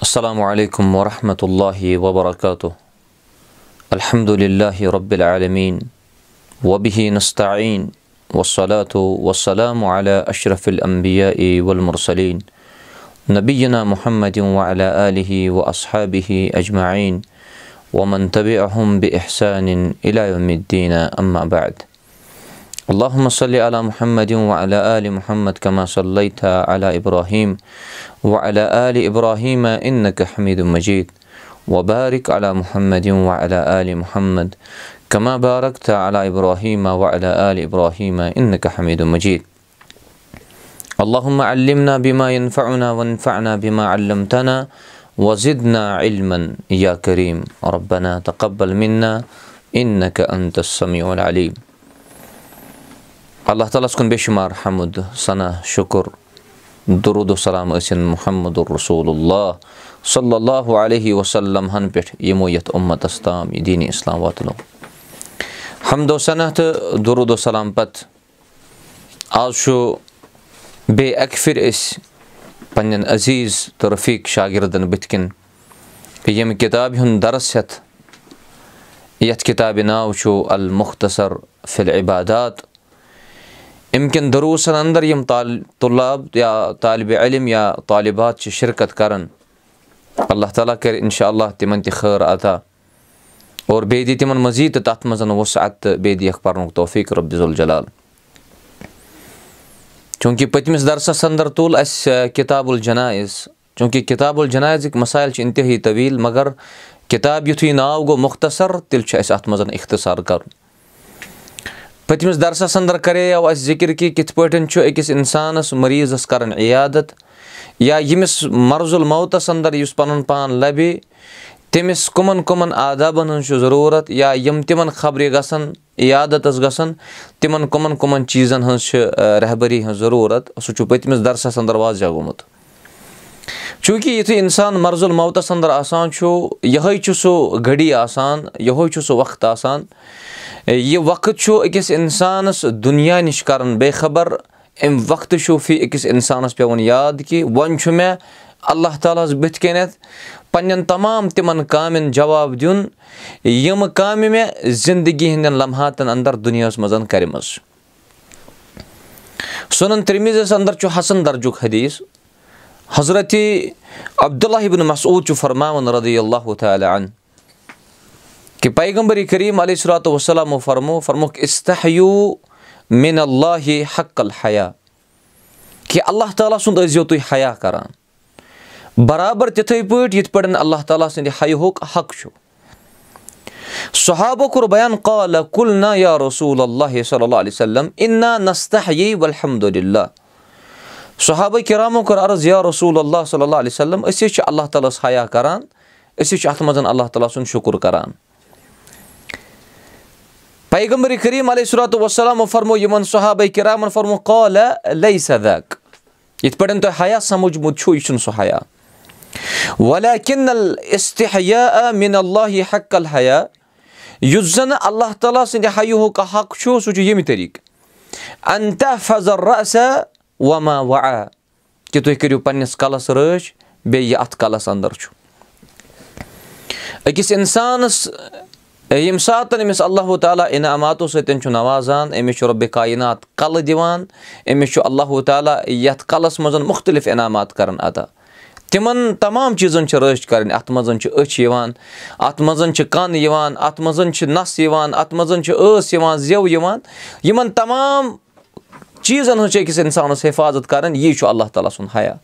السلام عليكم ورحمة الله وبركاته. الحمد لله رب العالمين. وبه نستعين. والصلاة والسلام على أشرف الأنبياء والمرسلين. نبينا محمد وعلى آله وأصحابه أجمعين. ومن تبعهم بإحسان إلى يوم الدين. أما بعد. اللهم صل على محمد وعلى آل محمد كما صليت على إبراهيم وعلى آل إبراهيم إنك حميد مجيد. وبارك على محمد وعلى آل محمد كما باركت على إبراهيم وعلى آل إبراهيم إنك حميد مجيد. اللهم علمنا بما ينفعنا وانفعنا بما علمتنا وزدنا علما. يا كريم ربنا تقبل منا إنك أنت السميع العليم. اللہ تعالیٰ کن بے شمار حمد ثنا شکر درود السلام ٲسِن محمد الرسول اللہ صلی اللہ علیہ وسلم. ہن پٮ۪ٹھ یِمو یَتھ اُمتَس تام یہِ دیٖنی اِسلام واتنو. حمد و تہٕ درود السلام پَتہٕ آز چھُ بیٚیہِ اَکہِ پھِرِ أسۍ پنٛنٮ۪ن عزیٖز شاگِردَن بٕتھِ کَنۍ ییٚمہِ کِتابہِ ہُنٛد دَرس ہٮ۪تھ یَتھ ناو چھُ المختصر فِل عبادات اَمہِ کٮ۪ن دروٗسَن اَندَر یِم طلاب یا طالبہِ علم یا طالبات چھِ شِرکت کَران اللہ تعالیٰ کَرِ اِنشاء اللہ تِمَن تہِ خٲر عطا اور بیٚیہِ دی تِمَن مٔزیٖد تہٕ تَتھ منٛز وُسعت تہٕ بیٚیہِ دِیَکھ پَرنُک توفیٖق رۄبدُ الجلال چوٗنٛکہِ پٔتمِس دَرسَس اَندَر تُل اَسہِ کِتاب الجنایز چوٗنٛکہِ کِتاب الجنایزٕکۍ مَسایِل چھِ اِنتہٲیی طویٖل، مگر کِتاب یُتھُے ناو گوٚو مختصر تیٚلہِ چھُ اَسہِ اَتھ منٛز اِختصار پٔتمِس دَرسَس اَندَر کَریو اَسہِ ذِکِر کہِ کِتھ پٲٹھۍ چھُ أکِس اِنسانَس مٔریٖضَس کَران عیادت یا ییٚمِس مرض الموتَس اَندَر یُس پَنُن پان لَبہِ تٔمِس کٕمَن کٕمَن آدابَن ہٕنٛز چھُ ضروٗرت یا یِم تِمَن خبرِ گژھن، عیادَتَس گژھن، تِمَن کٕمَن کٕمَن چیٖزَن ہٕنٛز چھِ رہبٔری ہٕنٛز ضروٗرت، سُہ چھُ پٔتمِس دَرسَس اَندَر واضح گوٚمُت۔ چوٗنٛکہِ یُتھُے اِنسان مرض الموتَس اَندَر آسان چھُ، یِہوٚے چھُ سُہ گٔڈی آسان، یِہوٚے چھُ سُہ وقت آسان۔ یہِ وقت چھُ أکِس اِنسانَس دُنیا نِش کَران بے خبر اَمہِ وقتہٕ چھُ فی أکِس اِنسانَس پٮ۪وان یاد کہِ وۄنۍ چھُ مےٚ اللہ تعالیٰ ہَس بٕتھِ کَنٮ۪تھ تمام تِمَن کامٮ۪ن جواب دیُن یِمہٕ کامہِ مےٚ زِندگی ہِنٛدٮ۪ن لمحاتَن اَندَر دُنیاہَس منٛز کَرِمَژٕ چھِ سُنَن ترمیٖزَس اَندَر چھُ حسن درجُک حدیٖث حضرتِ عبداللہ ابن مسعوٗد چھُ فرماوان رضی اللہ تعالیٰ عن کہِ پیغمبر کریٖم علیہ صلاتُ وسلامو فرمو فرموکھ اِستحیوٗ مِن اللہ حق الحیا کہِ اللہ تعالیٰ سُنٛد ٲسۍزیو تُہۍ حیا کَران۔ برابر تِتھَے پٲٹھۍ یِتھ پٲٹھۍ اللہ تعالیٰ سٕنٛدِ حیہُک حق چھُ۔ صحابو کوٚر بیان قالہ کُل یا رسوٗل اللہ صلی اللہ علیہ وسلم، اِنا نستحی والحمدُ للہ صحابہ کِرامو کوٚر عرض، یا رسوٗل اللہ صلی اللہ علیہ وسلم أسۍ حظ چھِ اللہ تعالیٰ ہَس حیا کَران أسۍ حظ چھِ اَتھ منٛز اللہ تعالیٰ سُنٛد شُکُر کَران۔ پیغمبر کریم علیہ الصلوۃ والسلام فرمو یمن صحابہ کرام فرمو قال ليس ذاك یت پٹن تو حیا سمجھ مت چھو یہ سو حیا. ولكن الاستحياء من الله حق الحياء يزن الله تعالى سند حيوه حق شو سو يم طريق ان تحفظ الرأس وما وعى کہ تو کٔرِو پنٛنِس کَلَس رٲچھ بیٚیہِ یہِ اَتھ کَلَس اَنٛدر چھُ أکِس اِنسانَس ییٚمہِ ساتہٕ أمِس اللہُ تعالیٰ انعاماتو سۭتۍ چھُ نوازان أمِس چھُ رۄبِ کاینات کَلہٕ دِوان أمِس چھُ اللہُ تعالیٰ یَتھ کَلَس منٛز مُختٔلِف انعامات کَران ادا تِمن تمام چیٖزن چھِ رٲچھ کَرٕنۍ اَتھ منٛز چھِ أچھ یِوان اَتھ منٛز چھِ کَن یِوان اَتھ منٛز چھِ نَس یِوان اَتھ منٛز چھِ ٲس یِوان زیٚو یِوان یِمن تمام چیٖزن ہٕنٛز چھِ أکِس اِنسانَس حِفاظت کَرٕنۍ یی چھُ اللہ تعالیٰ سُنٛد حیا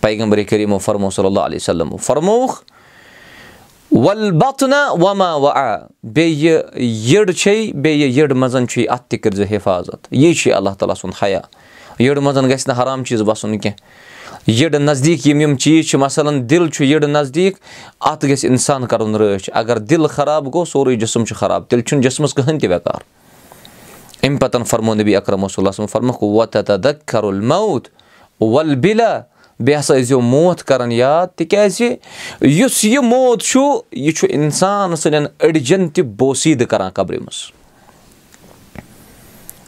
پیغمبر کریٖمو فرمو صلی اللہ علیہ وسلم فرمووُکھ نہ وما وا بیٚیہِ یٔڈ چھے بیٚیہِ یٔڈ منٛز چھُے اَتھ تہِ کٔرۍ زِ حِفاظت یی چھُے اللہ تعالیٰ سُنٛد حیا یٔڈ منٛز حرام چیٖز بَسُن کیٚنٛہہ یٔڈ نزدیٖک یِم یِم چیٖز چھِ مثلن دِل چھُ یٔڈ نزدیٖک اَتھ اِنسان کَرُن رٲچھ اگر دِل خراب گوٚو سورُے جِسم خراب. تیٚلہِ چھُنہٕ جِسمَس کٕہٕنۍ تہِ بٮ۪کار اَمہِ پَتہٕ فرمو نبی اکرم صلی فرمُکھ وَتہٕ کَرُل موت وَل بِلا بیٚیہِ ہسا ٲسۍ زیو موت کران یاد تِکیازِ یُس یہِ موت چھُ یہِ چھُ اِنسان سٕنٛدٮ۪ن أڈجن تہِ بوسیٖدٕ کران قبرِ منٛز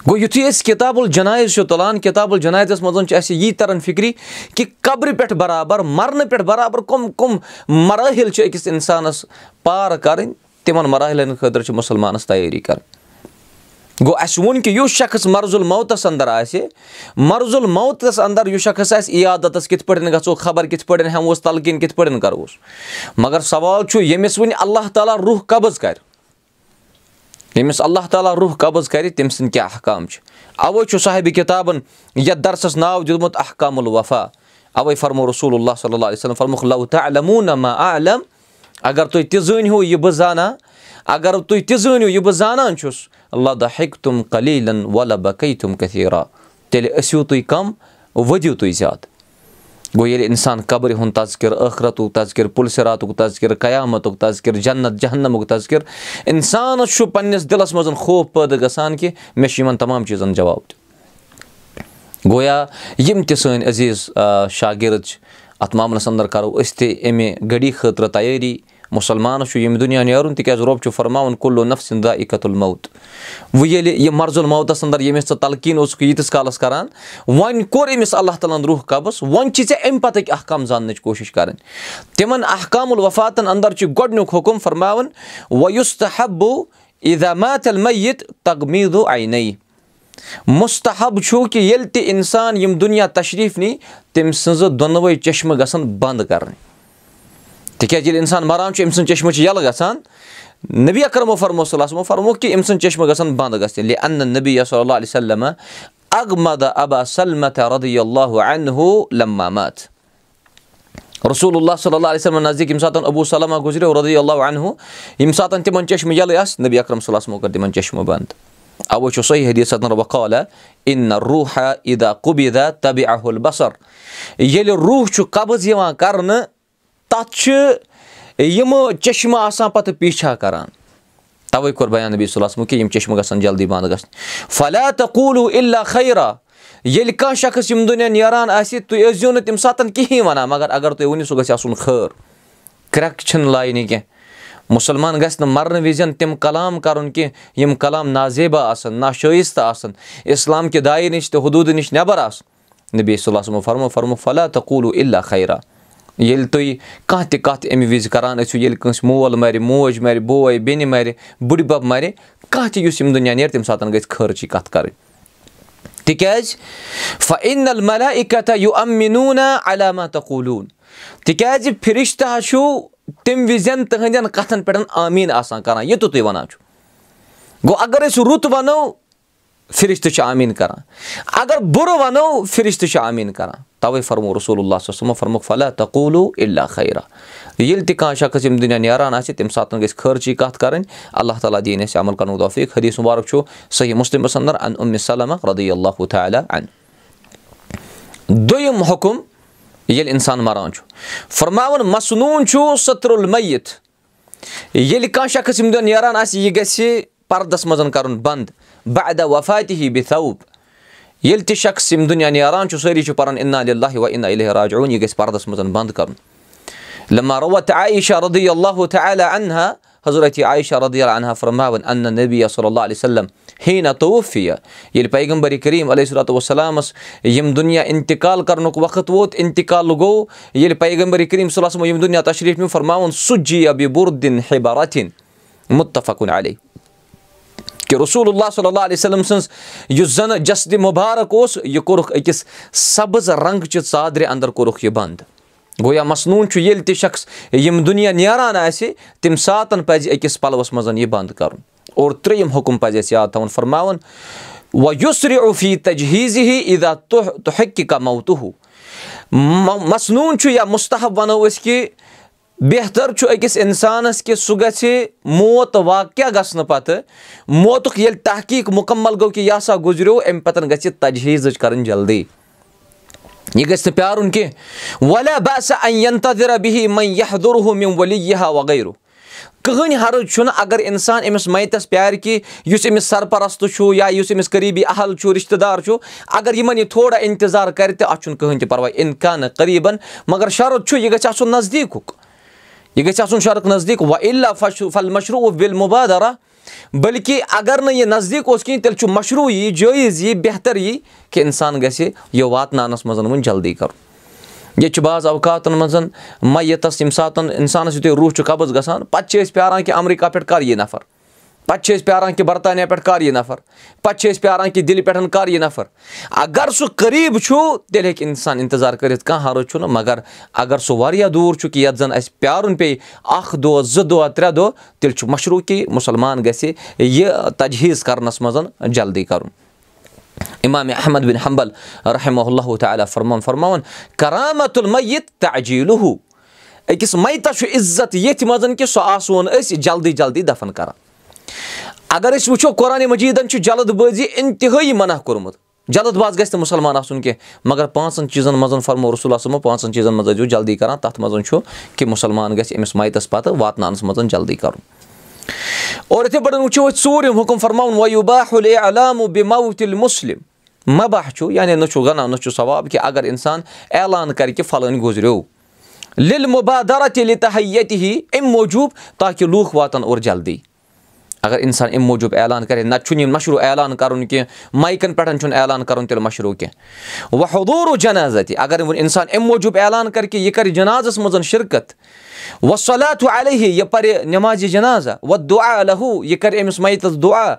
گوٚو یُتھُے أسۍ کِتاب الجنایز چھِ تُلان کِتاب الجنایزَس منٛز چھِ اَسہِ یی تَران فِکرِ کہِ قبرِ پٮ۪ٹھ برابر مَرنہٕ پٮ۪ٹھ برابر کٕم کٕم مَرٲحِل چھِ أکِس اِنسانَس پار کَرٕنۍ تِمن مَرٲحِلَن خٲطرٕ چھِ مُسلمانَس تیٲری کَرٕنۍ گوٚو اَسہِ ووٚن کہِ یُس شخص مرض الموتَس اَنٛدر آسہِ مرض الموتَس اَنٛدر یُس شخص آسہِ عیادَتَس کِتھ پٲٹھۍ گژھو خبر کِتھ پٲٹھۍ ہٮ۪موس تَلقیٖن کِتھ پٲٹھۍ کَروس۔ مگر سوال چھُ ییٚمِس وۄنۍ اللہ تعالیٰ رُح قبض کَرِ۔ ییٚمِس اللہ تعالیٰ رُح قبض کَرِ تٔمۍ سٕنٛدۍ کیاہ احکام چھِ اَوَے چھُ صاحبِ کِتابَن یَتھ دَرسَس ناو دیُتمُت احکام الوفا۔ اَوَے فرمو رسول اللہ صلی اللہ علیہ وسلم فرمُکھ لو تعلموٗنما عالم اگر تُہۍ تہِ زٲنۍہِو یہِ بہٕ زانان اگر تُہۍ تہِ زٲنِو یہِ بہٕ زانان چھُس۔ اللہ دہ ہیٚکہِ تِم کلیٖلن وَلہ بکے تِم کٔثیٖرا تیٚلہِ ٲسِو تُہۍ کَم ؤدِو تُہۍ زیادٕ گوٚو ییٚلہِ اِنسان قبرِ ہُنٛد تَذکِر ٲخرتُک تَذکِر پُلسِراتُک تَذکِر قیامتُک تَذکِر جنت جہنمُک تَذکِر اِنسانَس چھُ پَنٕنِس دِلَس خوف پٲدٕ گژھان کہِ مےٚ چھُ یِمن جواب دیُن گویا یِم تہِ سٲنۍ عزیٖز شاگِرد چھِ اَتھ معاملَس اَنٛدر کَرو أسۍ تہِ اَمہِ گٔڈی خٲطرٕ تَیٲری مُسلمانَس چھُ ییٚمہِ دُنیا نیرُن تِکیازِ رۄب چھُ فرماوُن، کُلو نفسِن دا الموت. وۄنۍ ییٚلہِ یہِ مرض الموتَس اَنٛدر ییٚمِس ژٕ تلقیٖن اوسُکھ ییٖتِس کران وۄنۍ کوٚر أمِس اللہ تعالیٰ روح قبض وۄنۍ چھِ ژےٚ اَمہِ پَتٕکۍ احکام زاننٕچ کوٗشِش کَرٕنۍ تِمن احکام الوفاتن اَنٛدر چھُ گۄڈٕنیُک حُکُم فرماوُن وۄنۍ یُس تہٕ حبو اِدا ماتل میت تگمیٖدو آیہِ نٔے مُستحب چھُ کہِ ییٚلہِ تہِ اِنسان نی تٔمۍ سٕنٛزٕ دۄنوَے چشمہٕ گژھن بنٛد کَرٕنۍ تِکیازِ ییٚلہِ اِنسان مَران چھُ أمۍ سٕنٛز چشمہٕ چھِ یَلہٕ گژھان نبی اکرمو فرمو صلی اللہ فرموکھ کہِ أمۍ سٕنٛز چشمہٕ گژھن بنٛد اَننہٕ نبی صلی اللہ علیہ وسلم اغمد ابا سلمت ردی اللہ انہُ لمامات رسول اللہ صلی اللہ علیہ وسلم نزدیٖک ییٚمہِ ساتہٕ ابوٗ سلما گُزریو ردی اللہ انہُ ییٚمہِ ساتہٕ تِمن چشمہٕ یَلہٕ آسہِ نبی اکرم صلی اللہ کٔر تِمن چشمہٕ بنٛد اَوَے چھُ صحیح حدیٖث وقالا اِن روٗحا اِدا قُبیٖدا تبِ اہل بصر ییٚلہِ روٗح چھُ قبض یِوان کرنہٕ تَتھ چھِ یِمہٕ چشمہٕ آسان پَتہٕ پیٖچھا کران۔ تَوے کوٚر بیان نبی صلی اللہ کہِ یِم چشمہٕ گژھن جلدی بنٛد گژھٕنۍ فلیٰ تہٕ قوٗلوٗ اللہ خیرا ییٚلہِ کانٛہہ شخص یِم دُنیا نیران آسہِ، تُہۍ ٲسۍ زیو نہٕ تَمہِ ساتہٕ کِہینۍ وَنان، مگر اگر تُہۍ ؤنِو سُہ گژھِ آسُن خٲر۔ کرٛٮ۪کہٕ چھِنہٕ لاینہِ کیٚنٛہہ۔ مُسلمان گژھِ نہٕ مَرنہٕ وِزِ تِم کلام کَرُن کیٚنٛہہ یِم کلام نازیبا آسن، نا شٲیِستہٕ آسن۔ اِسلام کہِ دایہِ نِش تہٕ حدوٗدٕ نِش نٮ۪بر آسہٕ نبی صلی اللہ فرمو فرمو فلیٰ تہٕ قوٗلوٗ اللہ خیرا ییٚلہِ تُہۍ کانٛہہ تہِ کَتھ اَمہِ وِزِ کَران ٲسِو، ییٚلہِ کٲنٛسہِ مول مَرِ، موج مَرِ، بوے، بیٚنہِ مَرِ بٕڈِبب مَرِ، کانٛہہ تہِ یُس یِم دُنیا نیرِ، تَمہِ ساتہٕ گژھِ خٲرچی کَتھ کَرٕنۍ۔ تِکیازِ فنل ملا اِکتا یوٗ امیٖنوٗنا علاما تقوٗلوٗن۔ تِکیازِ فِرِشتہ چھُ تَمہِ وِزِ تٕہنٛدٮ۪ن کَتھن پٮ۪ٹھ آمیٖن آسان کران، یہِ تہِ تُہۍ وَنان چھُو۔ گوٚو اَگر أسۍ رُت وَنو فِرِشتہٕ چھِ آمیٖن کران اَگر بُرٕ وَنو، فِرِشتہٕ چھِ آمیٖن کران تَوے فرمو رسول اللہ صٲب فرمُک فلیٰ تقوٗلوٗ اللہ خیرا۔ ییٚلہِ تہِ کانٛہہ شخص یِم دُنیا نیران آسہِ تَمہِ ساتہٕ گژھِ خٲرچی کَتھ کَرٕنۍ اللہ تعالیٰ دِیِنۍ اَسہِ عمل کَرنُک توفیٖق، حدیٖث مُبارک چھُ صحیح مُسلِمس اَنٛدر ان اُمہِ سلامہ ردی اللہ تعالیٰ ان دوٚیِم حُکُم ییٚلہِ اِنسان مَران چھُ فرماوُن مصنوٗن چھُ ستر المیت۔ ییٚلہِ کانٛہہ شخص یِم دۄہ نیران آسہِ یہِ گژھِ پردس منٛز کَرُن بنٛد. وفاتی ہی بِتھوُپ ییٚلہِ شخص یِم دُنیا نیران چھُ سٲری چھِ پَران اِنا اللہ وَ اِنا علیہ راجعوٗن یہِ پردَس منٛز بنٛد کَرُن لما روت عایشہ ردی اللہ تعالیٰ انہا حضرت عایشہ ردی اللہ انہا فرماوَن انّا نبی صلی اللہ علیہ وسلم ہینا توفیہ ییٚلہِ پیغمبر کریٖم علیہ صلاتُ وسلامَس یِم دُنیا اِنتِقال کَرنُک وقت ووت اِنتِقال گوٚو ییٚلہِ پیغمبر کریٖم صلی اللہ یِم دُنیا تشریٖف نیوٗ فرماوُن سُجی ابِ بُردِن ہیباراتِن مُتفقُن علی کہِ رسول اللہ صلی اللہ علیہ وسلم سٕنٛز یُس زَن جسدِ مُبارک اوس یہِ کوٚرُکھ أکِس سبٕز رنٛگہٕ چہِ ژادرِ اَنٛدر کوٚرُکھ یہِ بنٛد گویا مصنوٗن چھُ ییٚلہِ تہِ شخص یِم دُنیا نیران آسہِ تَمہِ ساتہٕ پَزِ أکِس پَلوَس منٛز یہِ بنٛد کَرُن اور ترٛیٚیِم حُکُم پَزِ اَسہِ یاد تھاوُن فرماوُن وۄنۍ یُس رفی تجہیٖز ہی اِدا تُہۍ کَموتُہ مصنوٗن یا مُستحب وَنو أسۍ کہِ بہتر چھُ أکِس اِنسانَس کہِ سُہ گژھِ موت واقع گژھنہٕ پَتہٕ، موتُک ییٚلہِ تحقیٖق مُکمل گوٚو کہِ یہِ ہسا گُزریو اَمہِ پَتہٕ گژھِ تجہیٖزٕچ کَرٕنۍ جلدی۔ یہِ گژھِ نہٕ پیارُن کیٚنٛہہ۔ ولیہ باسا اَن تدرا بِہی مے یہ دُرہُ مےٚ ؤلی یہِ ہا وغیرہ کٕہٕنۍ حرٕض چھُنہٕ اَگر اِنسان أمِس میتَس پیارِ کہِ یُس أمِس سرپرست چھُ یا یُس أمِس قریٖبی اہل چھُ، رِشتہٕ دار چھُ، اَگر یِمن یہِ تھوڑا اِنتِظار کَرِ تہٕ اَتھ چھُنہٕ کٕہٕنۍ تہِ پَرواے۔ اِنکان قریٖبن مَگر شرُط چھُ، یہِ گژھِ آسُن نزدیٖکُک۔ یہ گژھِ آسُن شرک نزدیٖک وَ فش فل مشروٗ بِل مُبادرا بٔلکہِ اگر نہٕ یہِ نزدیٖک اوس کِہیٖنۍ، تیٚلہِ چھُ مشروٗع یی جٲیِز یی بہتر یی کہِ اِنسان گژھِ یہِ واتناونَس منٛز وۄنۍ جلدی کَرُن۔ ییٚتہِ چھِ بعض اوقاتَن منٛز میتَس ییٚمہِ ساتہٕ اِنسانَس یُتھُے روح چھُ قبض گژھان، پَتہٕ چھِ أسۍ پیاران کہِ اَمریٖکا پٮ۪ٹھ کَر یی نفر۔ پَتہٕ چھِ أسۍ پیاران کہِ برطانیہ پٮ۪ٹھ کَر یی نفر، پَتہٕ چھِ أسۍ پیاران کہِ دِلہِ پٮ۪ٹھ کَر یی نفر۔ اگر سُہ قریٖب چھُ، تیٚلہِ ہیٚکہِ اِنسان اِنتظار کٔرِتھ، کانٛہہ حرٕج چھُنہٕ، مگر اگر سُہ واریاہ دوٗر چھُ کہِ یَتھ زَن اَسہِ پیارُن پیٚیہِ اَکھ دۄہ، زٕ دۄہ، ترٛےٚ دۄہ، تیٚلہِ چھُ مشروٗع کہِ مُسلمان گژھِ یہِ تجہیٖز کَرنَس منٛز جلدی کَرُن۔ اِمام احمد بِن حمبل رحمہ اللہ تعالیٰ فرمان فرماوُن کرامت المیت تجیٖلہُ أکِس میتَس چھُ عزت ییٚتھۍ منٛز کہِ سُہ آسون أسۍ جلدی جلدی دفن کران۔ اگر أسۍ وٕچھو قۄرانِ مجیٖدن چھُ جلد بٲزی اِنتِہٲیی منع کوٚرمُت۔ جلد باز گژھِ نہٕ مُسلمان آسُن کینٛہہ، مگر پانٛژن چیٖزن منٛز فرمو رسول آسمو پانٛژن چیٖزن منٛز ٲسۍزیو جلدی کران، تَتھ منٛز چھُ کہِ مُسلمان گژھِ أمِس میتَس پتہٕ واتناونَس منٛز جلدی کرُن۔ اور یِتھٕے پٲٹھۍ وٕچھو أسۍ ژوٗرِم حُکُم فرماوُن ویوٗباحُل علامُ بِموتِل مُسلِم مباہ چھُ یعنی نہ چھُ گناہ، نہ چھُ ثواب کہِ اگر اِنسان اعلان کرِ کہِ فلٲنۍ گُزریو۔ لِل مُبادرت ییٚلہِ تہٕ ییٚتہِ ہی اَمہِ موٗجوٗب تاکہِ لوٗکھ واتن اورٕ جلدی۔ اگر اِنسان اَمہِ موٗجوٗب اعلان کرِ نتہٕ چھُنہٕ یہِ اعلان کرُن کینٛہہ مایکن پٮ۪ٹھ چھُنہٕ اعلان کرُن تیٚلہِ مشروٗع کینٛہہ وحدوٗر جنازت اگر وۄنۍ اِنسان اَمہِ موٗجوٗب اعلان کرِ کہِ یہِ کرِ جنازس منٛز شِرکت وۄنۍ صلات علیہ یہِ پرِ نٮ۪مازِ جنازا وۄنۍ دُعا لہوٗ یہِ کرِ أمِس میتس دُعا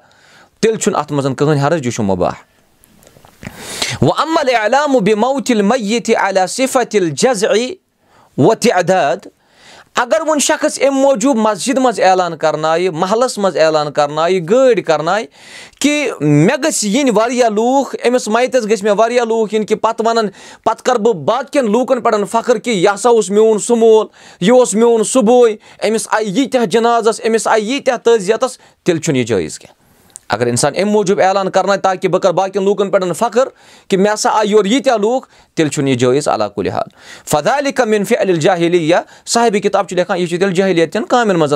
تیٚلہِ چھُنہٕ اَتھ منٛز کٕہٕنۍ حرج یہِ چھُ مُباح۔ وۄنۍ عمل علامُ بہِ موتِل میتہِ علیٰ صِفتِل اگر وۄنۍ شخص اَمہِ موٗجوٗب مسجِد منٛز اعلان کرنایہِ، محلس منٛز اعلان کرنایہِ، گٲڑۍ کرنایہِ کہِ مےٚ گٔژھۍ یِنۍ واریاہ لوٗکھ، أمِس مَیتَس گٔژھۍ مےٚ واریاہ لوٗکھ یِنۍ کہِ پتہٕ ونان پتہٕ کرٕ بہٕ باقین لوٗکن پٮ۪ٹھ فخر کہِ یہِ ہسا اوس میون سُہ مول یہِ اوس میون سُہ بوے أمِس آیہِ ییٖتیاہ جنازس، أمِس آیہِ ییٖتیاہ تعزیتس تیٚلہِ چھُنہٕ یہِ جٲیِز کینٛہہ۔ اگر انسان امہ موجود اعلان کرنا تاکہ بہ کر باقی لوکن پہ فخر کہ مے ہسا آئی یور ییٖتیاہ لوگ تیل چھ یہ جائز اللہ کل حال۔ فدالہِ کمِنفہِ علی جاہلی صاحب کتاب کِتاب یہ لیکھان یہِ چھُ تیٚلہِ جہلیت چٮ۪ن کامٮ۪ن منٛز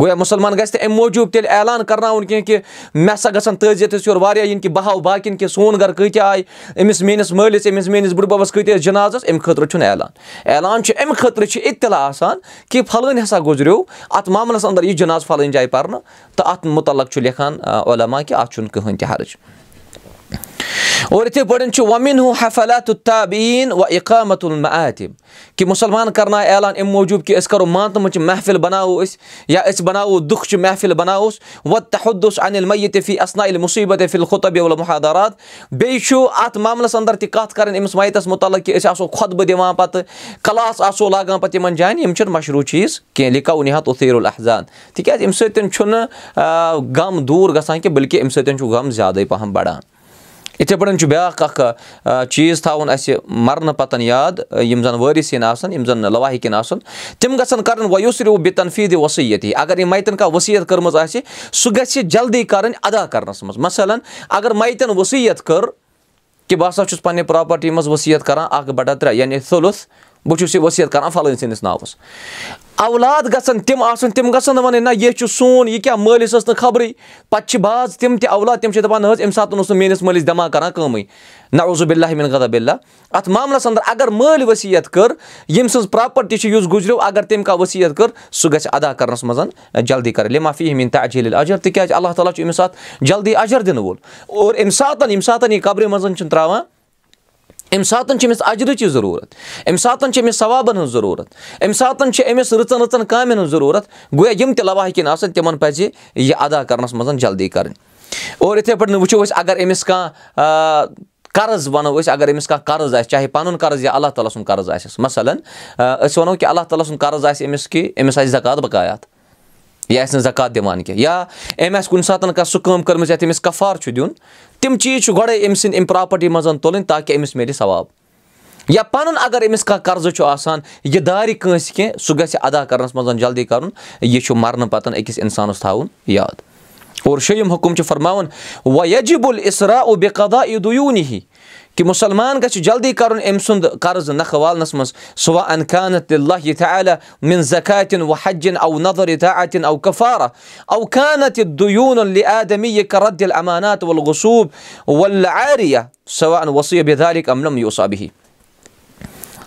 گویا مُسلمان گژھِ نہٕ اَمہِ موٗجوٗب تیٚلہِ اعلان کرناوُن کیٚنٛہہ کہِ مےٚ ہسا گژھن تعزیت ٲسۍ یورٕ واریاہ یِنۍ کہِ بہٕ ہاو باقین کہِ سون گرٕ کۭتیاہ آیہِ، أمِس میٲنِس مٲلِس، أمِس میٲنِس بٔڈببس کۭتیاہ ٲسۍ جِنازس، اَمہِ خٲطرٕ چھُنہٕ اعلان۔ اعلان چھُ اَمہِ خٲطرٕ چھُ اِطلاع آسان کہِ فلٲنۍ ہسا گُزریو، اَتھ معاملس اندر یہِ جِناز فلٲنۍ جایہِ پرنہٕ تہٕ اَتھ مُتعلق چھُ لیکھان علما کہِ اَتھ چھُنہٕ کٕہٕنۍ تہِ حرج۔ اور یِتھٕے پٲٹھۍ چھُ ومیٖن ہُہ حفلات تابیٖن و اقامت المعتِم کہِ مُسلمان کرنایہِ إعلان اَمہِ موٗجوٗب کہِ أسۍ کرو ماتمٕچ محفِل بناوو أسۍ یا أسۍ بناوو دُکھچہِ محفِل بناووس وۄنۍ تحدُس انل میتفی اسنا مُصیٖبت فِل خُطب محادارات بیٚیہِ چھُ اَتھ معاملس انٛدر تہِ کَتھ کرٕنۍ أمِس میتس مُتعلق کہِ أسۍ آسو خۄطبہٕ دِوان پتہٕ کلاس آسو لاگان پتہٕ یِمن جاین یِم چھِنہٕ مشروٗع چیٖز کینٛہہ لِکو نِہات اُثیر الحضان تِکیازِ اَمہِ سۭتۍ چھُنہٕ غم دوٗر گژھان کینٛہہ بٔلکہِ اَمہِ سۭتۍ چھُ غم زیادَے پہم بڑان. یِتھٕے پٲٹھۍ چھُ بیٛاکھ اَکھ چیٖز تھاوُن اَسہِ مَرنہٕ پَتَن یاد یِم زَن وٲرِس آسَن یِم زَن لواحِکِن آسَن تِم گژھن کَرٕنۍ وۄنۍ یُس رِو وصیتی اگر یِم مَیتَن کانٛہہ وصیت کٔرمٕژ آسہِ سُہ گژھِ جلدی کَرٕنۍ ادا کَرنَس منٛز مثلاً اگر مَیتَن وصیت کٔر کہِ بہٕ ہسا چھُس پنٛنہِ پرٛاپَرٹی منٛز وصیت کَران اَکھ بَٹا ترٛےٚ یعنی سُلُس بہٕ چھُس یہِ ؤصیت کران فَلٲنۍ سٕنٛدِس ناوَس اولاد گژھن تِم آسٕنۍ تِم گژھن نہٕ وَنٕنۍ نہ یہِ چھُ سون یہِ کیاہ مٲلِس ٲس نہٕ خبرٕے پَتہٕ چھِ باز تِم تہِ اولاد تِم چھِ دَپان نہ حظ اَمہِ ساتہٕ اوس نہٕ میٲنِس مٲلِس دٮ۪ماغ کران کٲمٕے نہ اوسُس بِلّہ مِن غدا بِلّہ اَتھ معاملَس اَندر اگر مٲلۍ ؤصیت کٔر ییٚمہِ سٕنٛز پراپرٹی چھِ یُس گُزریو اگر تٔمۍ کانٛہہ ؤصیت کٔر سُہ گژھِ ادا کرنَس منٛز جلدی کَرٕنۍ لِمافی ہِنٛدۍ تاجیٖل اجر تِکیازِ اللہ تعالیٰ چھُ أمِس اَتھ جلدی اجر دِنہٕ وول اور اَمہِ ساتہٕ ییٚمہِ ساتہٕ یہِ قبرِ منٛز چھِنہٕ تراوان اَمہِ ساتہٕ چھِ أمِس اجرٕچی ضروٗرت اَمہِ ساتہٕ چھِ أمِس ثوابَن ہٕنٛز ضروٗرت اَمہِ ساتہٕ چھِ أمِس رٕژَن رٕژَن کامٮ۪ن ہٕنٛز ضروٗرت گویا یِم تہِ لواحکِن آسان تِمن پَزِ یہِ ادا کرنَس منٛز جلدی کَرٕنۍ اور یِتھٕے پٲٹھۍ وٕچھو أسۍ اگر أمِس کانٛہہ قرض وَنو أسۍ اگر أمِس کانٛہہ قرض آسہِ چاہے پَنُن قرض یا اللہ تعالیٰ سُنٛد قرض آسٮ۪س مثلن أسۍ وَنو کہِ اللہ تعالیٰ سُنٛد قرض آسہِ أمِس کہِ أمِس آسہِ زکات بکایات یہِ آسہِ نہٕ زکات دِوان کینٛہہ، یا أمۍ آسہِ کُنہِ ساتہٕ کانٛہہ سُہ کٲم کٔرمٕژ یَتھ أمِس کفار چھُ دیُن، تِم چیٖز چھُ گۄڈَے أمۍ سٕنٛدِ اَمہِ پراپرٹی منٛز تُلٕنۍ تاکہِ أمِس میلہِ ثواب۔ یا پَنُن اگر أمِس کانٛہہ قرضہٕ چھُ آسان، یہِ دارِ کٲنٛسہِ کینٛہہ، سُہ گژھِ ادا کرنَس منٛز جلدی کَرُن، یہِ چھُ مرنہٕ پَتہٕ أکِس اِنسانَس تھاوُن یاد۔ اور شیٚیِم حُکُم چھُ فرماوُن وَ یجِبُل اِسرا او بے قدا عیٖدوٗنی ہی کہِ مُسلمان گژھِ جلدی کَرُن أمۍ سُنٛد قرض نکھٕ والنَس منٛز سُہ انخانت اللہ یہِ تھا مِن زکاتِن و حجِن او نظر یِن او کفارا او خانت دُیوٗن عدمی یہِ کرد دِل امانات ول غصوٗب ول عاریہ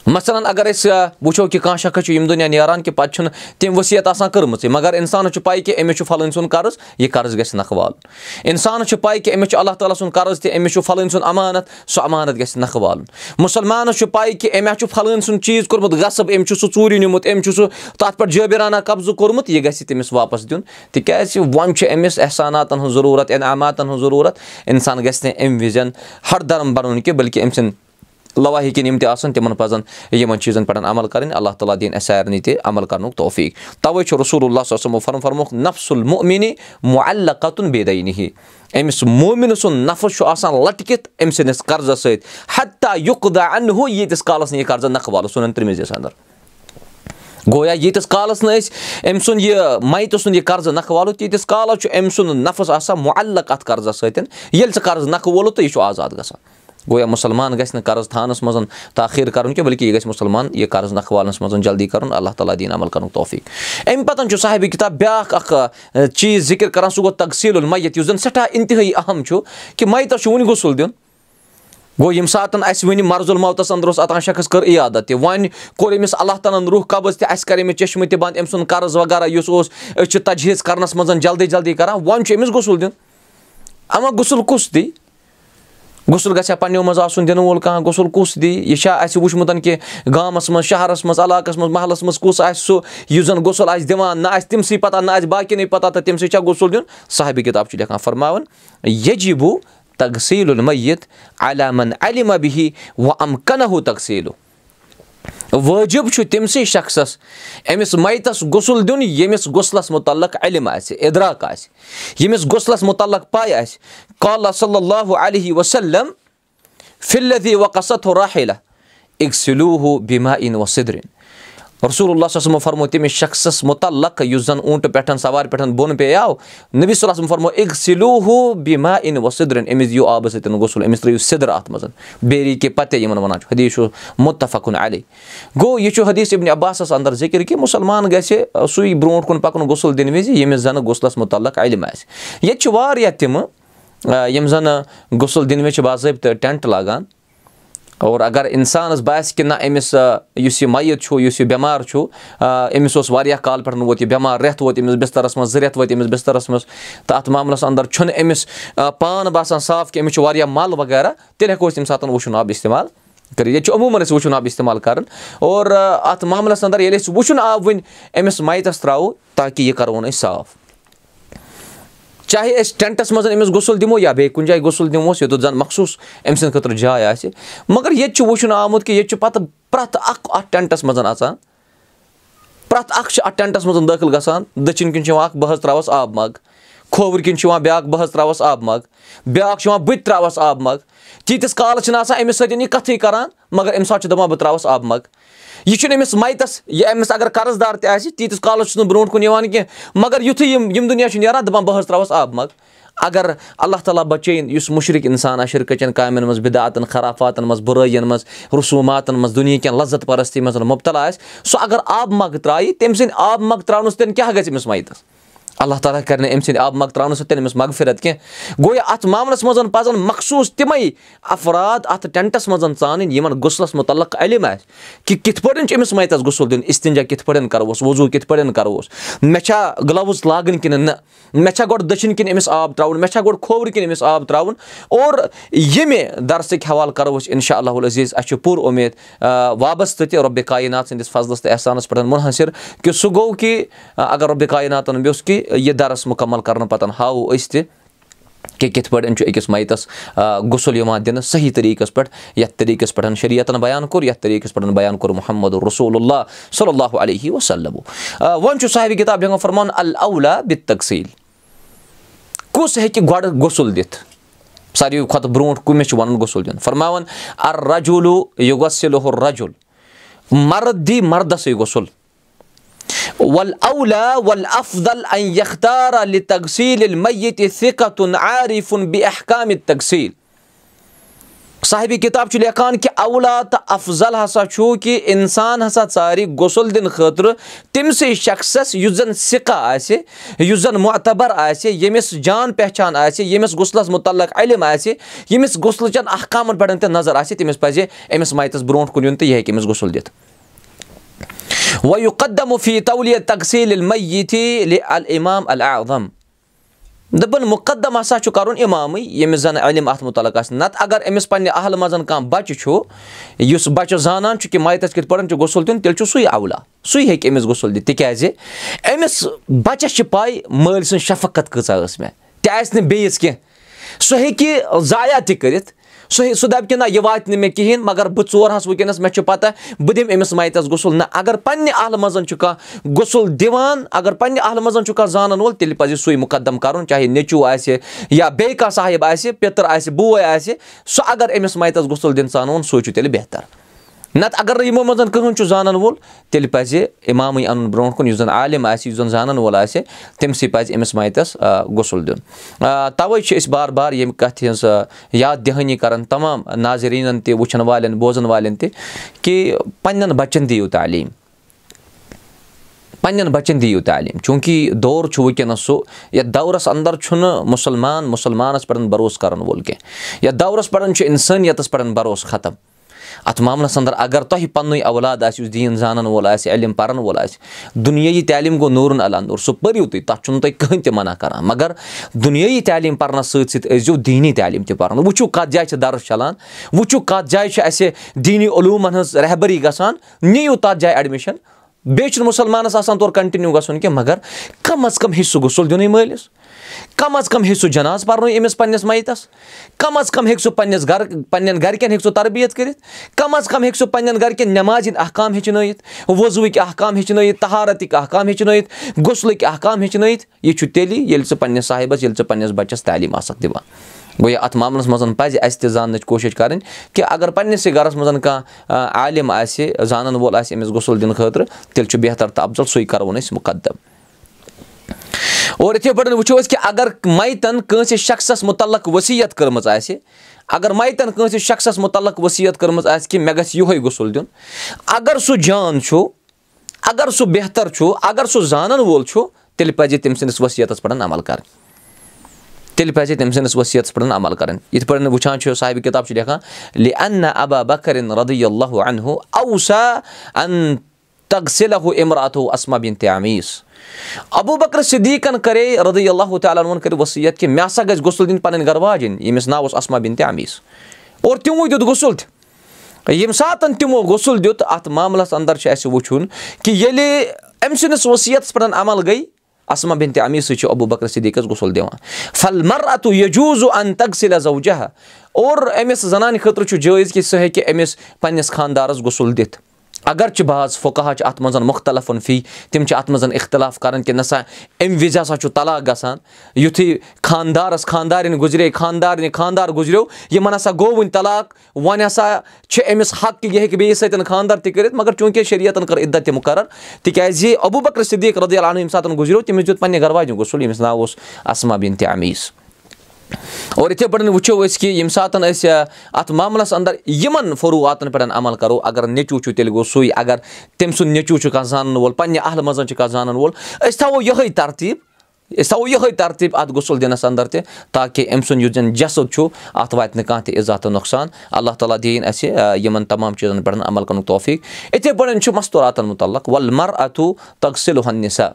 مثلاً اگر أسۍ وٕچھو کہِ کانٛہہ شخص چھُ ییٚمہِ دُنیا نیران کہِ پَتہٕ چھُنہٕ تٔمۍ ؤصیت آسان کٔرمٕژٕے مگر اِنسانَس چھُ پاے کہِ أمِس چھُ فَلٲنۍ سُنٛد قرض یہِ قرض گژھِ نکھٕ والُن اِنسانَس چھُ پاے کہِ أمِس چھُ اللہ تعالیٰ سُنٛد قرض تہِ أمِس چھُ فَلٲنۍ سُنٛد اَمانت سُہ اَمانت گژھِ نکھٕ والُن مُسلمانَس چھُ پاے کہِ أمۍ ہا چھُ فَلٲنۍ سُنٛد چیٖز کوٚرمُت غصب أمۍ چھُ سُہ ژوٗرِ نیوٗمُت أمۍ چھُ سُہ تَتھ پٮ۪ٹھ جٲبِرانہ قبضہٕ کوٚرمُت یہِ گژھِ تٔمِس واپَس دیُن تِکیازِ وۄنۍ چھُ أمِس احساناتَن ہٕنٛز ضروٗرت انعاماتَن ہٕنٛز ضروٗرت اِنسان گژھِ نہٕ اَمہِ وِزِ ہردرم بَنُن کینٛہہ بٔلکہِ أمۍ سٕنٛدۍ لواہی یِم تہِ آسان تِمن پَزن یِمن چیٖزن پٮ۪ٹھ عمل کَرٕنۍ۔ اللہ تعالیٰ دِنۍ اَسہِ سارنٕے تہِ عمل کَرنُک توفیٖق۔ تَوے چھُ رسول اللہ صٲب سمو فرم فرموکھ نفسُل مُعمِنی مُعلّہ قتُن بے دعینی أمِس مومِنہٕ سُنٛد نفس چھُ آسان لٹکِتھ أمۍ سٕنٛدِس قرضس سۭتۍ ہتا یُقدا اَنہٕ ہُہ ییٖتِس کالس نہٕ یہِ قرضہٕ نکھٕ والو سُنن ترٛمِزِس انٛدر گویا ییٖتِس کالس نہٕ أسۍ أمۍ سُنٛد یہِ میتہٕ سُنٛد یہِ قرضہٕ نکھٕ والو تیٖتِس کالس چھُ أمۍ سُنٛد نفس آسان مُعلق اَتھ قرضس سۭتۍ۔ ییٚلہِ سُہ قرض نکھٕ وولُت تہٕ یہِ چھُ آزاد گژھان۔ گویا مُسلمان گژھِ نہٕ قرض تھاونَس منٛز تاخیر کَرُن کینٛہہ، بٔلکہِ یہِ گژھِ مُسلمان یہِ قرض نکھٕ والنَس منٛز جلدی کَرُن۔ اللہ تعالیٰ دِیِن عمل کَرنُک توفیٖق۔ اَمہِ پَتہٕ چھُ صاحبہِ کِتاب بیٛاکھ اکھ چیٖز ذِکِر کران، سُہ گوٚو تقسیٖل المیت۔ یُس زَن سٮ۪ٹھاہ اِنتِہٲیی اہم چھُ کہِ میتَس چھُ وُنہِ غسُل دیُن۔ گوٚو ییٚمہِ ساتہٕ اَسہِ وٕنہِ مرض الموتَس اَنٛدر اوس اَتان شخص کٔر عیادت تہِ، وۄنۍ کوٚر أمِس اللہ تعالیٰ ہَن روح قبض تہِ، اَسہِ کَرے أمِس چٔشمہٕ تہِ بنٛد، أمۍ سُنٛد قرض وغیرہ یُس اوس، أسۍ چھِ تجہیٖز کَرنَس منٛز جلدی جلدی کَران، وۄنۍ چھُ أمِس غسُل دیُن۔ اَما غسُل کُس دی؟ غسل گژھِ ہا پَنٕنیو منٛز آسُن، دِنہٕ وول کانٛہہ غسل کُس دی؟ یہِ چھا اَسہِ وٕچھمُت کہِ گامَس منٛز، شہرَس منٛز، علاقَس منٛز، محلَس منٛز کُس آسہِ سُہ یُس زَن غسل آسہِ دِوان؟ نہ آسہِ تٔمۍ سٕے پَتہ، نہ آسہِ باقیَنٕے پَتہ، تہٕ تٔمۍ سٕے چھا غسل دیُن؟ صاحبہِ کِتاب چھُ لیکھان، فرماوان یجِبوٗ تقسیٖل المیت علامن علِم بِہی وَ اَم کَنہُ تقسیٖلو وٲجِب چھُ تٔمسٕے شخصس أمِس میتس غسُل دیُن ییٚمِس غسلس مُتعلق علم آسہِ اِدراک آسہِ ییٚمِس غسلس مُتعلق پاے آسہِ کالہ صلی اللہُ علیہ وسلم فِلدی وقصت راحلہ اِکسلوٗ بیما اِن و صدرِن رسول اللہ صٲب فرمو تٔمِس شخصس مُتعلق یُس زن اوٗنٛٹہٕ پٮ۪ٹھ سوارِ پٮ۪ٹھ بۄن پیٚیو نبی صلی اللہ علیہ وسلم فرمو اِکسلوٗ بیما اِن و صدرِن أمِس دِیِو آبہٕ سۭتۍ غسُل أمِس ترٲیِو سِدر اَتھ منٛز بیری کہِ پتے یِمن وَنان چھُ حدیٖث چھُ مُتفقُن علی گوٚو یہِ چھُ حدیٖث اِبنہِ عباسس انٛدر ذِکِر کہِ مُسلمان گژھِ سُے برونٛٹھ کُن پَکُن غسُل دِنہٕ وِزِ ییٚمِس زَن غسلس مُتعلق علم آسہِ ییٚتہِ چھِ واریاہ تِمہٕ یِم زَن غسُل دِنہٕ وِزِ چھِ باضٲبطہٕ ٹٮ۪نٹ لاگان اور اگر اِنسانَس باسہِ کہِ نہ أمِس یُس یہِ میت چھُ، یُس یہِ بٮ۪مار چھُ أمِس اوس واریاہ کال پٮ۪ٹھ ووت یہِ بٮ۪مار رٮ۪تھ ووت أمِس بِسترَس منٛز، زٕ رٮ۪تھ وٲتۍ أمِس بِسترَس منٛز، تہٕ اَتھ معاملَس اَنٛدر چھُنہٕ أمِس پانہٕ باسان صاف کہِ أمِس چھُ واریاہ مَل وغیرہ، تیٚلہِ ہٮ۪کو أسۍ تَمہِ ساتہٕ وُچھُن آب اِستعمال کٔرِتھ، ییٚتہِ چھُ عموٗمَن أسۍ وٕچھُن آب اِستعمال کَران اور اَتھ معاملَس اَنٛدر ییٚلہِ أسۍ وٕچھُن آب وٕنۍ أمِس میتَس ترٛاوو تاکہِ یہِ کَرون أسۍ صاف۔ چاہے أسۍ ٹٮ۪نٹَس منٛز أمِس غسُل دِمو یا بیٚیہِ کُنہِ جایہِ غسُل دِموس یوٚتَتھ زَن مخصوٗص أمۍ سٕنٛدِ خٲطرٕ جاے آسہِ مگر ییٚتہِ چھُ وٕچھُن آمُت کہِ ییٚتہِ چھُ پَتہٕ پرٛٮ۪تھ اکھ اَتھ ٹٮ۪نٹَس منٛز اَژان پرٛٮ۪تھ اکھ چھُ اَتھ ٹٮ۪نٹَس منٛز دٲخِل گژھان دٔچھِنۍ کِنۍ چھُ یِوان اکھ بہٕ حظ ترٛاوَس آبہٕ مَگ۔ کھووٕرۍ کِنۍ چھُ یِوان بیٛاکھ بہٕ حظ ترٛاوَس آبہٕ مَگ۔ بیٛاکھ چھُ یِوان بہٕ تہِ ترٛاوَس آبہٕ مَگ۔ تیٖتِس کالَس چھِنہٕ آسان أمِس سۭتۍ یہِ کَتھٕے کَران، مگر اَمہِ ساتہٕ چھُ دَپان بہٕ ترٛاوَس آبہٕ مَگ۔ یہِ چھُنہٕ أمِس مَیتَس، یہِ أمِس اگر قرض دار تہِ آسہِ، تیٖتِس کالَس چھُس نہٕ برونٛٹھ کُن یِوان کینٛہہ۔ مگر یُتھُے یِم یِم دُنیا چھُ نیران دَپان بہٕ حظ ترٛاوَس آبہٕ مَگ۔ اگر اللہ تعالیٰ بَچٲیِن یُس مُشرِق اِنسان آسہِ شِرکَچَن کامٮ۪ن منٛز بِدعتَن خرافاتَن منٛز، بُرٲیَن منٛز، رسوٗماتَن منٛز دُنہیٖکٮ۪ن لذت پَرستی منٛز مُبتلا آسہِ، سُہ اگر آبہٕ مَگ ترٛایہِ، تٔمۍ سٕنٛدِ آبہٕ مَگ ترٛاونہٕ سۭتۍ کیٛاہ گژھِ أمِس مَیتَس؟ اللہ تعالیٰ کَرِ نہٕ أمۍ سٕنٛدِ یعنی آبہٕ مَگ ترٛاونہٕ سۭتۍ أمِس مغفِرت کینٛہہ گوٚو یہِ اَتھ معاملَس منٛز پَزَن مخصوٗص تِمَے اَفراد اَتھ ٹٮ۪نٹَس منٛز ژانٕنۍ یِمَن غسلَس مُتعلق علم آسہِ کہِ کِتھ پٲٹھۍ چھُ أمِس میتَس غسُل دیُن، اِستِنجا کِتھ پٲٹھۍ کَروس، وضوٗ کِتھ پٲٹھۍ کَروس۔ مےٚ چھا گٕلَوٕز لاگٕنۍ کِنہٕ نہ مےٚ چھا گۄڈٕ دٔچھِنۍ کِنۍ أمِس آب ترٛاوُن مےٚ چھا گۄڈٕ کھوورِ کِنۍ أمِس آب ترٛاوُن۔ اور ییٚمہِ دَرسٕکۍ حوالہٕ کَرو أسۍ اِنشاء اللہ عزیٖز اَسہِ چھُ پوٗرٕ اُمید وابستہٕ تہِ رۄبہِ کایِنات سٕنٛدِس فضلَس تہٕ احسانَس پٮ۪ٹھ مُنحصِر کہِ سُہ گوٚو کہِ اگر رۄبہِ کایِناتَن یوٚژھ کہِ یہِ دَرس مُکمل کَرنہٕ پَتہٕ ہاوو أسۍ تہِ کہِ کِتھ پٲٹھۍ چھُ أکِس میتَس غسُل یِوان دِنہٕ صحیح طریٖقَس پٮ۪ٹھ، یَتھ طریٖقَس پٮ۪ٹھ شریعتَن بیان کوٚر، یَتھ طریٖقَس پٮ۪ٹھ بیان کوٚر محمد رسول اللہ صلی اللہُ علیہ وسلم. وۄنۍ چھُ صاحبہِ کِتاب ہٮ۪کان فرمان الاولا بِ تقسیٖل کُس ہیٚکہِ گۄڈٕ غسُل دِتھ؟ ساروی کھۄتہٕ برونٛٹھ کٔمِس چھُ وَنُن غسُل دیُن فرماوان اَر رجولو یہِ گۄسِلہُ رجُل مرد دی مردسٕے غسُل. ول اولا ول افدل یختار علی تقسیٖل میتہِ ثِقتُن عارِفُن بے احکامہِ تقسیٖل چھُ لیکھان کہِ اولا تہٕ افضل ہسا چھُ کہِ اِنسان ہسا ژارِ غسُل دِنہٕ خٲطرٕ تٔمسٕے شخصس یُس زن سِکہ آسہِ یُس زن معتبر آسہِ ییٚمِس جان پہچان آسہِ ییٚمِس غسلس مُتعلق علم آسہِ ییٚمِس غسلہٕ چٮ۪ن احکامن پٮ۪ٹھ تہِ نظر آسہِ تٔمِس پزِ أمِس مایتس برونٛٹھ کُن یُن تہٕ یہِ ہیٚکہِ أمِس غسُل دِتھ وقدم فی تولیہ تقسیٖل المتی الامام العظم دَپان مُقدم ہسا چھُ کرُن اِمامٕے، ییٚمِس زَن علم اَتھ مُتعلق آسہِ نتہٕ اگر أمِس پنٕنہِ اہلہٕ منٛز کانٛہہ بچہِ چھُ، یُس بچہِ زانان چھُ کہِ مایتس کِتھ پٲٹھۍ چھُ غسُل دیُن، تیٚلہِ چھُ سُے اولا، سُے ہیٚکہِ أمِس غسُل دِتھ، تِکیازِ أمِس بچس چھِ پاے مٲلۍ سٕنٛز شفقت کۭژاہ ٲس مےٚ، تہِ آسہِ نہٕ بیٚیِس کینٛہہ، سُہ ہیٚکہِ ضایع تہِ کٔرِتھ سُہ سُہ دَپہِ کہِ نہ، یہِ واتہِ نہٕ مےٚ کِہیٖنۍ، مگر بہٕ ژور وٕنکیٚنس مےٚ چھُ پَتہ، بہٕ دِمہٕ أمِس مَیتَس غسُل نہ، اگر پنٛنہِ اہلہٕ منٛز چھُ کانٛہہ غسُل دِوان، اگر پنٛنہِ اہلہٕ منٛز چھُ کانٛہہ زانَن وول، تیٚلہِ پَزِ سُے مُقدم کَرُن۔ چاہے نیٚچوٗ آسہِ یا بیٚیہِ کانٛہہ صاحب آسہِ، پِتٕر آسہِ، بوے آسہِ، سُہ اگر أمِس مَیتَس غسُل دِنہٕ ژانون سُے چھُ تیٚلہِ بہتر۔ نتہٕ اگر نہٕ یِمو منٛز کٕہٕنۍ چھُ وول تیٚلہِ پزِ اِمامٕے اَنُن برونٛٹھ کُن یُس زن عالِم آسہِ یُس زانن وول آسہِ تٔمسٕے پزِ أمِس مایتس غسُل دیُن توے چھِ أسۍ بار بار ییٚمہِ کتھِ ہٕنٛز یاد دِہٲنی کران تمام ناظریٖنن تہِ وٕچھن والٮ۪ن بوزن والٮ۪ن تہِ کہِ پنٕنٮ۪ن بچن دِیِو تعلیٖم پنٕنٮ۪ن بچن دِیِو تعلیٖم چوٗنٛکہِ دور چھُ وٕنکیٚنس سُہ یتھ دورس انٛدر چھُنہٕ مُسلمان مُسلمانس پٮ۪ٹھ بروسہٕ کرن وول کینٛہہ یتھ دورس پٮ۪ٹھ چھُ انسٲنیتس پٮ۪ٹھ بروسہٕ ختم اتھ معاملس انٛدر اگر تۄہہِ پننُے اولاد آسہِ، یُس دیٖن زانن وول آسہِ، علم پرن وول آسہِ، دُنیٲیی تعلیٖم گوٚو نوٗرن النور سُہ پٔرِو تُہۍ، تتھ چھُنہٕ تۄہہِ کٕہٕنۍ تہِ منع کران۔ مگر دُنیٲیی تعلیٖم پرنس سۭتۍ سۭتۍ ٲسۍ زیو دیٖنی تعلیٖم تہِ پران۔ وٕچھِو کتھ جایہِ درس چلان، وٕچھِو کتھ جایہِ چھِ اسہِ دیٖنی علوٗمن رہبری گژھان، نِیِو تتھ جایہِ ایڈمِشن۔ بیٚیہِ چھُنہٕ مُسلمانس آسان تورٕ کنٹِنیوٗ گژھُن کینٛہہ، مگر کم از کم ہیٚچھِ سُہ غسُل دِنُے مٲلِس۔ کم از کم ہیٚکہِ سُہ جناز پرنُے أمِس پنٕنِس مایتس کم از کم ہیٚکہِ سُہ پنٕنِس گرٕ پنٕنٮ۪ن گرِکٮ۪ن ہیٚکہِ سُہ تربیت کٔرِتھ کم از کم ہیٚکہِ سُہ پنٕنٮ۪ن گرِکٮ۪ن نٮ۪مازِ ہِنٛدۍ احکام ہیٚچھنٲیِتھ وضوٗہٕکۍ احکام ہیٚچھنٲیِتھ تہارتٕکۍ احکام ہیٚچھنٲیِتھ غسلٕکۍ احکام ہیٚچھنٲیِتھ یہِ چھُ تیٚلہِ ییٚلہِ ژٕ پنٕنِس صاحبس ییٚلہِ ژٕ پنٕنِس بچس تعلیٖم آسکھ دِوان گوٚو یہِ اتھ معاملس منٛز پزِ اسہِ تہِ زاننٕچ کوٗشِش کرٕنۍ کہِ اگر پنٕنِسٕے گرس منٛز کانٛہہ عالِم آسہِ زانن وول آسہِ أمِس غسُل دِنہٕ خٲطرٕ تیٚلہِ چھُ بہتر تہٕ افضل سُے کرون أسۍ مُقدم۔ اور یِتھٕے پٲٹھۍ وٕچھو أسۍ کہِ اگر میتن کٲنٛسہِ شخصس مُتعلق ؤسیٖت کٔرمٕژ آسہِ اگر میتن کٲنٛسہِ شخصس مُتعلق ؤسیٖت کٔرمٕژ آسہِ کہِ مےٚ گژھِ یِہوے غسُل دیُن اگر سُہ جان چھُ اگر سُہ بہتر چھُ اگر سُہ زانن وول چھُ تیٚلہِ پزِ تٔمۍ سٕنٛدِس ؤسیٖتس پٮ۪ٹھ عمل کرٕنۍ تیٚلہِ پزِ تٔمۍ سٕنٛدِس ؤسیٖتس پٮ۪ٹھ عمل کرٕنۍ یِتھ پٲٹھۍ وٕچھان چھُ صاحبہِ کِتاب چھُ لیکھان لِ ان ابا بکرِن رضی اللہ انہُ اوسا ان تغسِلہ عمراتو اسما بِن تہِ تعمیٖس ابوٗ بکر صدیٖقن کرے رضی اللہ تعالیٰ ہن کٔرِو ؤسیٖت کہِ مےٚ ہسا گژھِ غسُل دِنۍ پنٕنۍ گرٕ واجِنۍ ییٚمِس ناو اوس اسما بِن تہِ تعمیٖس اور تِموٕے دیُت غسُل تہِ ییٚمہِ ساتہٕ تِمو غسُل دیُت اتھ معاملس انٛدر چھُ اَسہِ وٕچھُن کہِ ییٚلہِ أمۍ سٕنٛدِس ؤسیٖتس پٮ۪ٹھ عمل گٔے اسما بِن تہِ امیٖر سۭتۍ چھُ ابوٗ بکر صدیٖقس غسُل دِوان فل مر اتو یجوٗزو ان تغسِل زوجہ اور أمِس زنانہِ خٲطرٕ چھُ جٲیِز کہِ سُہ ہیٚکہِ أمِس پنٕنِس خانٛدارس غسُل دِتھ اگر چھِ بعض فُکہ چھِ اتھ منٛز مُختلفن فی، تِم چھِ اتھ منٛز اختِلاف کران کہِ نسا امہِ وِزِ ہسا چھُ طلاق گژھان یُتھُے خانٛدارس خانٛدارِنۍ گُزرے خانٛدارنہِ خانٛدار گُزریو یِمن ہسا گوٚو وُنہِ طلاق وۄنۍ ہسا چھِ أمِس حق کہِ یہِ ہیٚکہِ بیٚیِس سۭتۍ خانٛدر تہِ کٔرِتھ مگر چوٗنٛکہِ شریعتن کٔر عدت تہِ مُقرر تِکیازِ ابوٗ بکر صدیٖق رضی اللہ عنہ ییٚمہِ ساتہٕ گُزریو تٔمِس دیُت پنٕنہِ گرٕ واجنہِ غسُل ییٚمِس ناو اوس اسما بِن تہِ امیٖز اور یِتھٕے پٲٹھۍ وٕچھو أسۍ کہِ ییٚمہِ ساتہٕ أسۍ اَتھ معاملَس اَنٛدر یِمن فروٗواتن پٮ۪ٹھ عمل کرو۔ اگر نیٚچوٗ چھُ تیٚلہِ گوٚو سُے اگر تٔمۍ سُنٛد نیٚچوٗ چھُ کانٛہہ زانن وول پنٕنہِ اہلہٕ منٛز چھُ کانٛہہ زانن وول أسۍ تھاوو یِہوے ترتیٖب أسۍ تھاوو یِہوے ترتیٖب اَتھ غسُل دِنَس اَنٛدر تہِ تاکہِ أمۍ سُنٛد یُس زَن جسٕد چھُ اَتھ واتہِ نہٕ کانٛہہ تہِ عزا تہٕ نۄقصان اللہ تعالیٰ دِیِنۍ اَسہِ یِمن تمام چیٖزن پٮ۪ٹھ عمل کرنُک توفیٖق۔ یِتھٕے پٲٹھۍ چھُ مستوٗراتن مُتعلق وَل مر اتھوٗ تغسِل ہنسا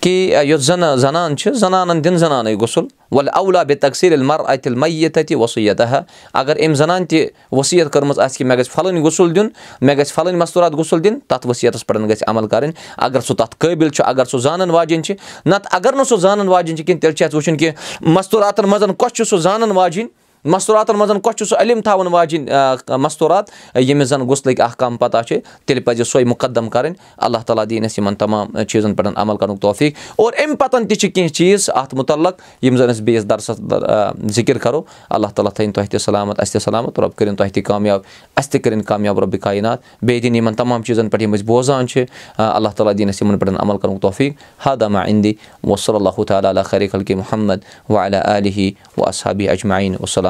کہِ یۄس زَن زنان چھِ زنانن دِنۍ زنانٕے غسُل وَلہٕ اولا بے تقسیٖل مر اتِل میت وصیت اگر أمۍ زنان تہِ ؤسیٖت کٔرمٕژ آسہِ کہِ مےٚ گژھِ پھلٲنۍ غسُل دیُن مےٚ گژھِ پھلٲنۍ مستوٗرات غسُل دِنۍ تَتھ ؤسیٖتَس پٮ۪ٹھ گژھِ عمل کَرٕنۍ اگر سُہ تَتھ قٲبِل چھُ اگر سُہ زانان واجیٚنۍ چھِ نتہٕ اگر نہٕ سُہ زانان واجیٚنۍ چھِ کِہیٖنۍ تیٚلہِ چھِ اَسہِ وٕچھُن کہِ مستوٗراتن منٛز کۄس چھُ سُہ زانان واجیٚنۍ مستوٗراتن منٛز کۄس چھُ سُہ علم تھاوان واجیٚنۍ مستوٗرات ییٚمِس زَن غسلٕکۍ اکھ کَم پتہ چھِ، تیٚلہِ پَزِ سۄے مُقدم کَرٕنۍ اللہ تعالیٰ دِیِنۍ اَسہِ تمام چیٖزن پٮ۪ٹھ عمل کَرنُک توفیٖق۔ اور اَمہِ پَتہٕ تہِ چھِ کیٚنٛہہ چیٖز اَتھ مُتعلق، یِم زَن أسۍ بیٚیِس درسس ذِکِر کَرو۔ اللہ تعالیٰ تھٲیِن تۄہہِ تہِ سلامت اَسہِ تہِ سلامت رۄب کٔرِنۍ تۄہہِ تہِ کامیاب اَسہِ تہِ کٔرِنۍ کامیاب رۄبہِ کاینات بیٚیہِ دِنۍ یِمن تمام چیٖزن پٮ۪ٹھ یِم أسۍ بوزان چھِ۔ اللہ تعالیٰ دِیِنۍ اَسہِ یِمن پٮ۪ٹھ عمل کَرنُک توفیٖق۔ حادامہ اِندی وصلی اللہُ تعالیٰ خری خلقی محمد وعلیٰ علیہِ وصحابی اجمعیٖن۔ وسلام